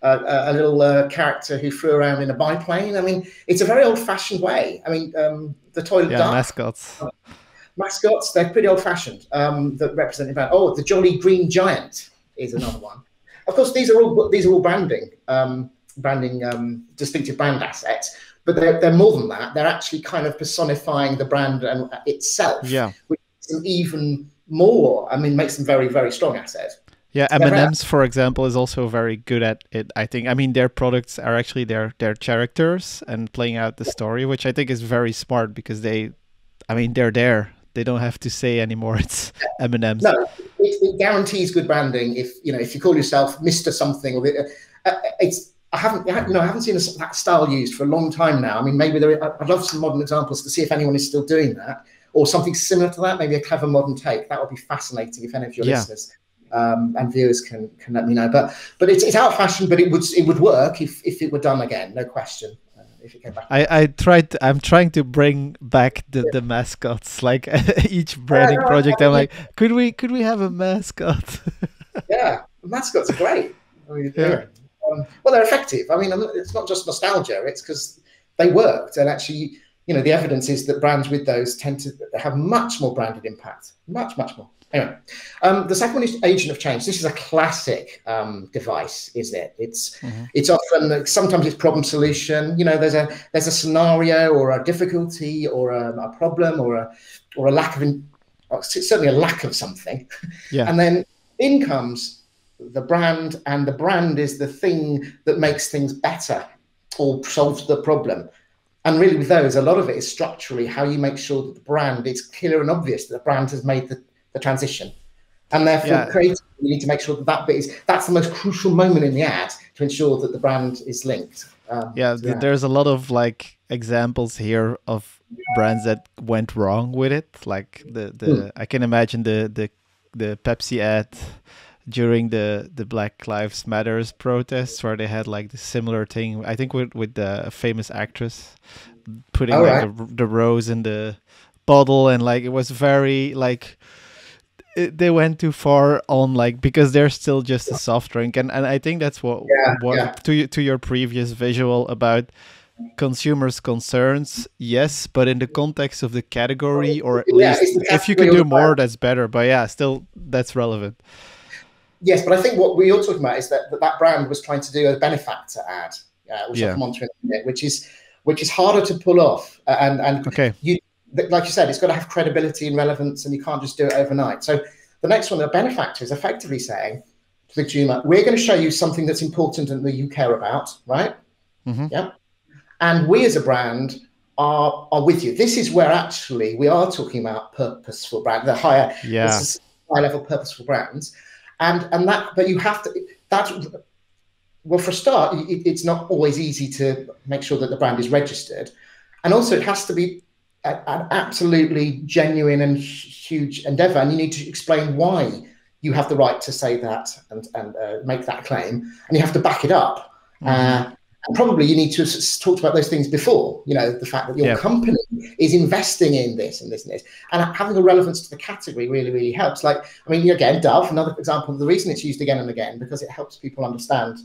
a, a, a little uh, character who flew around in a biplane. I mean, it's a very old-fashioned way. I mean, um, the toilet yeah, duck. mascots. Uh, mascots, they're pretty old fashioned um, that represent the brand. Oh, the Jolly Green Giant is another one. Of course, these are all these are all branding, um, branding, um, distinctive brand assets. But they're, they're more than that. They're actually kind of personifying the brand and itself, yeah. which makes them even more. I mean, makes them very very strong assets. Yeah, M&M's, for example, is also very good at it. I think. I mean, their products are actually their their characters and playing out the story, which I think is very smart because they, I mean, they're there they don't have to say anymore. It's M and M's. No, it, it, guarantees good branding. If you know, if you call yourself Mister Something, or uh, uh, it's I haven't, you know, I haven't seen a, that style used for a long time now. I mean, maybe there. I'd love some modern examples to see if anyone is still doing that, or something similar to that. Maybe a clever modern take. That would be fascinating if any of your yeah. listeners um, and viewers can can let me know. But but it's, it's out of fashion, but it would it would work if if it were done again, no question if back. I, I tried. I'm trying to bring back the, yeah. the mascots. Like each branding yeah, no, project, I'm like, could we could we have a mascot? yeah, mascots are great. I mean, yeah. Um, well, they're effective. I mean, it's not just nostalgia. It's because they worked, and actually, you know, the evidence is that brands with those tend to have much more branded impact. Much, much more. Anyway, um, the second one is agent of change. This is a classic um, device, isn't it? It's mm-hmm. it's often sometimes it's problem solution. You know, there's a there's a scenario or a difficulty or a, a problem or a or a lack of in, certainly a lack of something. Yeah. And then in comes the brand, and the brand is the thing that makes things better or solves the problem. And really, with those, a lot of it is structurally how you make sure that the brand it's clear and obvious that the brand has made the the transition. And therefore, yeah. creatively, you need to make sure that that bit is that's the most crucial moment in the ad to ensure that the brand is linked. Um, yeah, the there's a lot of like examples here of brands that went wrong with it. Like the the mm. I can imagine the the the Pepsi ad during the the Black Lives Matters protests where they had like the similar thing. I think with with the famous actress putting oh, like right. the, the rose in the bottle and like it was very like it, they went too far on like because they're still just a soft drink. And, and i think that's what yeah, what yeah. to to your previous visual about consumers concerns yes but in the context of the category or at yeah, least if you can do more that's better. But yeah still that's relevant. Yes but i think what we are talking about is that that, brand was trying to do a benefactor ad uh, which yeah. which is which is harder to pull off. And and okay. you like you said, it's got to have credibility and relevance, and you can't just do it overnight. So the next one, the benefactor, is effectively saying to the consumer, "We're going to show you something that's important and that you care about, right? Mm-hmm. Yeah, and we as a brand are are with you. This is where actually we are talking about purposeful brand, the higher, yeah, high level purposeful brands, and and that, but you have to that. Well, for a start, it, it's not always easy to make sure that the brand is registered, and also it has to be an absolutely genuine and huge endeavor, and you need to explain why you have the right to say that and, and uh, make that claim, and you have to back it up. Mm-hmm. Uh, and probably you need to have talked about those things before. You know, the fact that your yeah. company is investing in this and this and this, and having a relevance to the category really, really helps. Like, I mean, again, Dove, another example. The reason it's used again and again because it helps people understand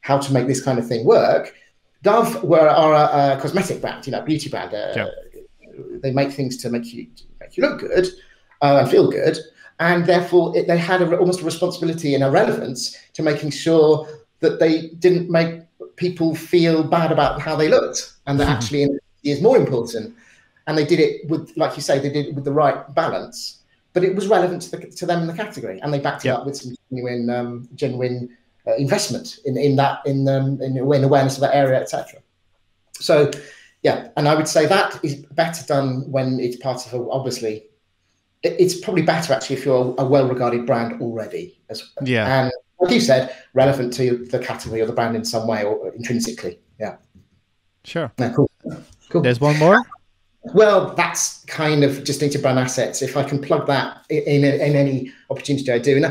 how to make this kind of thing work. Dove were are a, a cosmetic brand, you know, beauty brand, uh, yeah they make things to make you make you look good uh, and feel good, and therefore it, they had a, almost a responsibility and a relevance to making sure that they didn't make people feel bad about how they looked, and that mm-hmm. actually is more important. And they did it with, like you say, they did it with the right balance. but it was relevant to, the, to them in the category, and they backed it up with some genuine, um, genuine uh, investment in, in that, in, um, in, in awareness of that area, etc. So, yeah, and I would say that is better done when it's part of a, obviously. It's probably better actually if you're a well-regarded brand already, as, well. Yeah. and like you said, relevant to the category or the brand in some way or intrinsically. Yeah, Sure. cool. Cool. There's one more. Well, that's kind of just distinctive brand assets. If I can plug that i- in, in any opportunity I do, and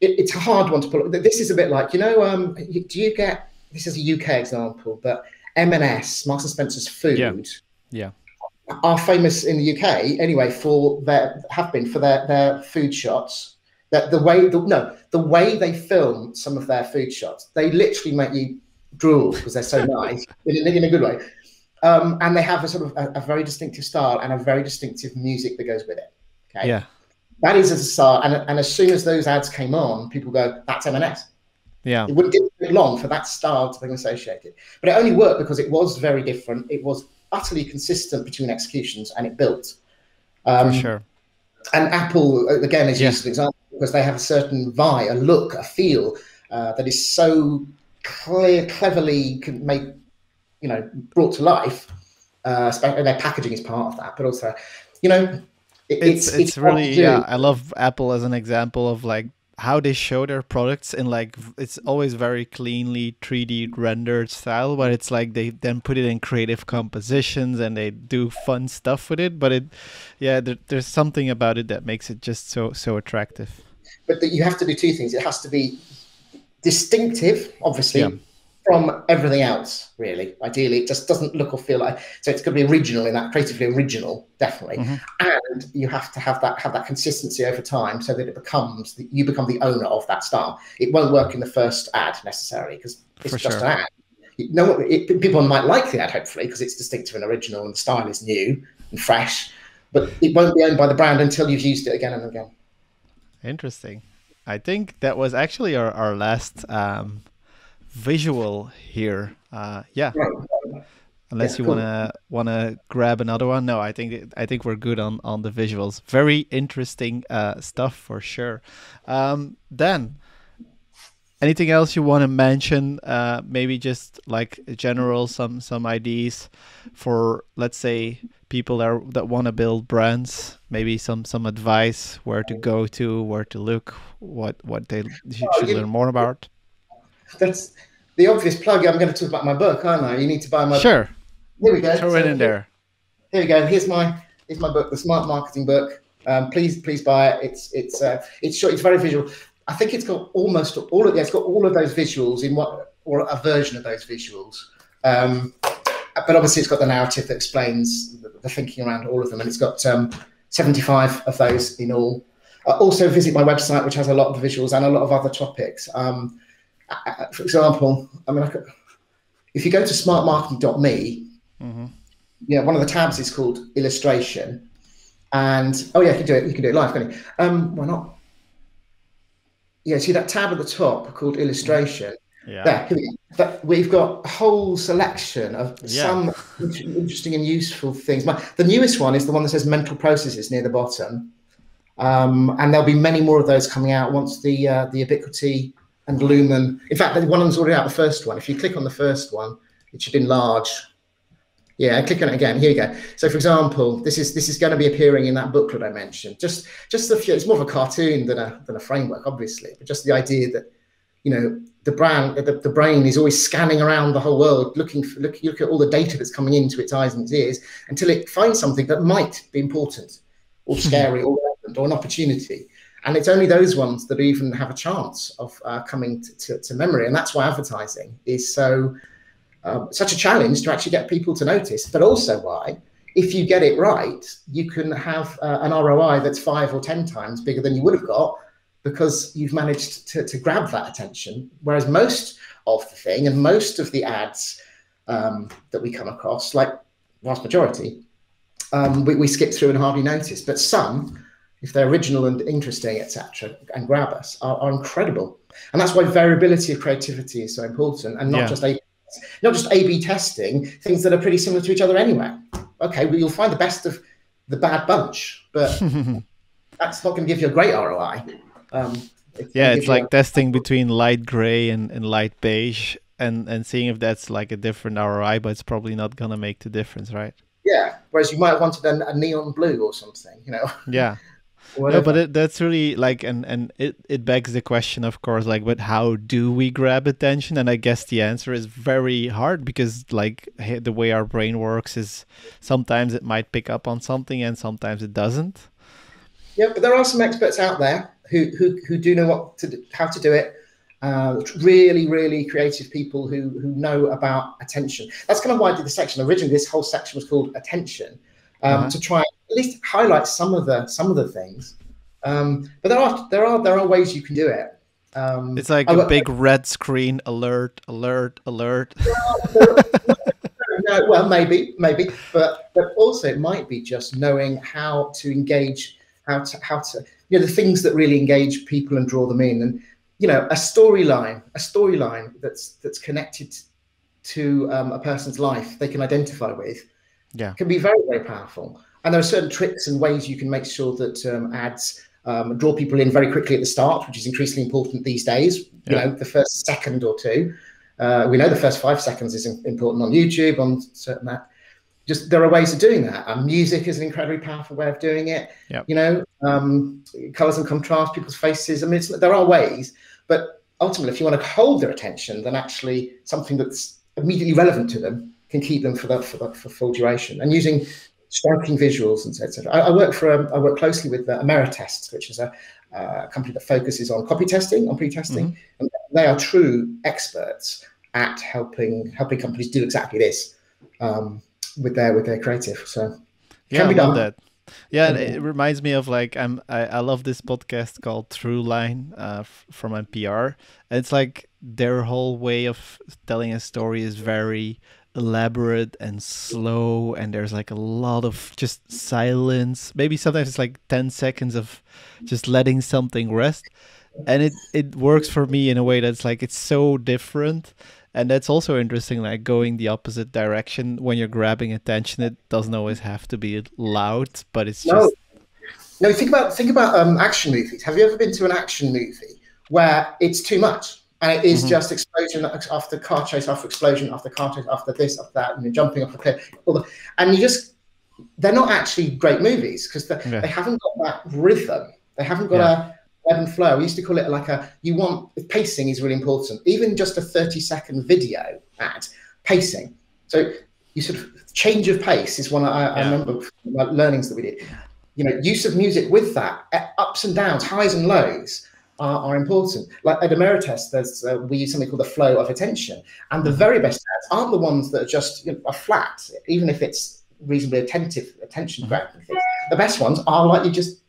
it, it's a hard one to pull. This is a bit like you know, um, do you get this is a UK example, but M&S, Marks and Spencer's food, Yeah. Yeah. are famous in the UK anyway for their have been for their their food shots. That the way the, no the way they film some of their food shots, they literally make you drool because they're so nice in, a- in a good way. Um, and they have a sort of a, a very distinctive style and a very distinctive music that goes with it. Okay, Yeah. that is a start. And, and as soon as those ads came on, people go, "That's M&S." Yeah. It wouldn't take long for that style to be associated, but it only worked because it was very different. It was utterly consistent between executions, and it built. Um, For sure. and Apple uh, again is Yeah. used as an example because they have a certain vibe, a look, a feel uh, that is so clear, cleverly can make you know brought to life. Uh, and their packaging is part of that, but also, you know, it, It's it's, to really yeah. I love Apple as an example of like how they show their products in like it's always very cleanly 3D rendered style, but it's like they then put it in creative compositions and they do fun stuff with it. But it, yeah, there, there's something about it that makes it just so so attractive. but you have to do two things. It has to be distinctive, obviously, Yeah. From everything else. Really, ideally, it just doesn't look or feel like. So it's going to be original in that, creatively original, definitely. Mhm. And you have to have that have that consistency over time, so that it becomes that you become the owner of that style. It won't work in the first ad necessarily because it's For just sure. an ad. Know, it, people might like the ad hopefully because it's distinctive and original, and the style is new and fresh. But it won't be owned by the brand until you've used it again and again. Interesting. I think that was actually our, our last um, visual here. Uh, yeah. Unless Yeah, you cool. wanna wanna grab another one. No, I think it- I think we're good on on the visuals. Very interesting uh, stuff for sure. Um, then, anything else you want to mention? Uh, maybe just like general some some ideas for let's say people that are, that want to build brands. Maybe some some advice where to go to, where to look, what what they should, should learn more about. That's the obvious plug. I'm going to talk about my book, aren't I? You need to buy my. Book. Sure, Here we go. throw it So in there. Here we go. Here's my here's my book, the Smart Marketing book. Um, please please buy it. It's it's uh, it's short. It's very visual. I think it's got almost all of yeah, it's got all of those visuals in what or a version of those visuals. Um, but obviously, it's got the narrative that explains the, the thinking around all of them, and it's got um, 75 of those in all. Uh, also, visit my website, which has a lot of visuals and a lot of other topics. Um, for example, I mean, I could, if you go to smartmarketing.me, hmm yeah, one of the tabs is called illustration. And oh yeah, you can do it. You can do it live, can you? Um, why not? Yeah, see that tab at the top called illustration. Yeah. There, here we go. That, we've got a whole selection of Yeah. some interesting and useful things. My, the newest one is the one that says mental processes near the bottom. Um, and there'll be many more of those coming out once the uh, the Ebiquity and lumen. In fact, one of them's already out. The first one. If you click on the first one, it should enlarge. Yeah, click on it again. Here you go. So, for example, this is this is going to be appearing in that booklet I mentioned. Just just a few. It's more of a cartoon than a than a framework, obviously, but just the idea that you know the brand, the, the brain is always scanning around the whole world, looking for, look look at all the data that's coming into its eyes and its ears until it finds something that might be important or scary or relevant or an opportunity. And it's only those ones that even have a chance of uh, coming to, to, to memory. And that's why advertising is so um, such a challenge to actually get people to notice, but also why, if you get it right, you can have uh, an ROI that's five or 10 times bigger than you would have got because you've managed to, to grab that attention. Whereas most of the thing and most of the ads um, that we come across, like vast majority, um, we, we skip through and hardly notice. But some, if they're original and interesting, etc., and grab us, are, are incredible. And that's why variability of creativity is so important, and not Yeah. just a not just A/B testing things that are pretty similar to each other anyway. Okay, well, you'll find the best of the bad bunch, but that's not going to give you a great ROI. Um, it's yeah, it's like testing between light gray and, and light beige and, and seeing if that's like a different ROI, but it's probably not going to make the difference, right? Yeah. Whereas you might have wanted a, a neon blue or something, you know? Yeah. no, but it, that's really like, and and it it begs the question, of course, like, but how do we grab attention? And I guess the answer is very hard because, like, the way our brain works is sometimes it might pick up on something and sometimes it doesn't. Yeah, but there are some experts out there who who, who do know what to do, how to do it. Uh, really, really creative people who who know about attention. That's kind of why I did the section. Originally, this whole section was called attention, um, uh-huh. to try at least highlight some of the some of the things. Um, but there are there are there are ways you can do it. Um, it's like I, a big I, red screen alert, alert, alert. no, well, maybe, maybe, but but also it might be just knowing how to engage, how to how to you know the things that really engage people and draw them in, and you know a storyline, a storyline that's that's connected to um, a person's life they can identify with, yeah, can be very very powerful. And there are certain tricks and ways you can make sure that um, ads um, draw people in very quickly at the start, which is increasingly important these days. You know, the first second or two. Uh, we know the first five seconds is important on YouTube, on certain that. Just there are ways of doing that. And music is an incredibly powerful way of doing it. Yep. You know, um, colors and contrast, people's faces. I mean, there are ways, but ultimately, if you want to hold their attention, then actually something that's immediately relevant to them can keep them for the, for, the, for full duration. And using striking visuals and so etc. I, I, work for um, I work closely with uh, Ameritest, which is a, uh, company that focuses on copy testing, on pre-testing, mm-hmm. and they are true experts at helping helping companies do exactly this um, with their with their creative. So yeah, I love that. Yeah, it reminds me of like I'm I, I love this podcast called Throughline uh, f- from NPR. And it's like their whole way of telling a story is very elaborate and slow and there's like a lot of just silence. Maybe sometimes it's like 10 seconds of just letting something rest. And it it works for me in a way that's like it's so different. And that's also interesting like going the opposite direction. When you're grabbing attention it doesn't always have to be loud but it's no. just no think about think about um, action movies have you ever been to an action movie where it's too much and it is mm-hmm. just explosion after car chase after explosion after car chase after this after that, and you're jumping off a cliff, the, and you just they're not actually great movies because yeah. they haven't got that rhythm. They haven't got yeah. a ebb and flow. We used to call it like a you want pacing is really important. Even just a 30 second video ad, pacing. So you sort of change of pace is one I, yeah. I remember learnings that we did. You know, use of music with that, ups and downs, highs and lows are, are important. Like at Ameritest, there's uh, we use something called the flow of attention, and the very best ads aren't the ones that are just you know, are flat, even if it's reasonably attentive, attention grabbing. The best ones are like you just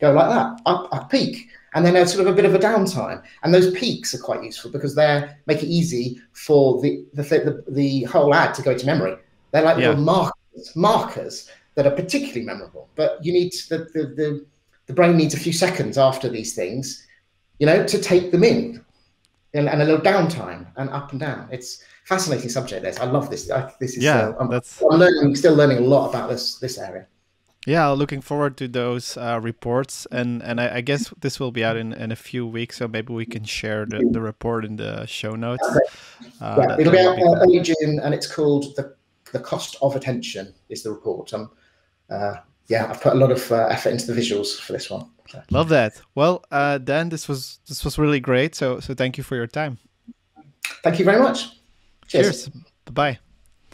go like that, up, up peak, and then there's sort of a bit of a downtime. And those peaks are quite useful because they make it easy for the the, the, the whole ad to go to memory. They're like yeah. little markers, markers that are particularly memorable. But you need the, the, the the brain needs a few seconds after these things you know, to take them in and, and a little downtime and up and down. It's fascinating subject. This I love this. I, this is yeah. Uh, I'm, that's I'm learning, still learning a lot about this this area. Yeah, looking forward to those uh, reports, and and I, I, guess this will be out in, in a few weeks, so maybe we can share the, the report in the show notes. Okay. Uh, yeah, it'll be out early June, and it's called the the cost of attention is the report. Um, uh, yeah, I've put a lot of uh, effort into the visuals for this one. Love that. Well, uh, Dan, this was this was really great. So so thank you for your time. Thank you very much. Cheers. Cheers. Bye bye.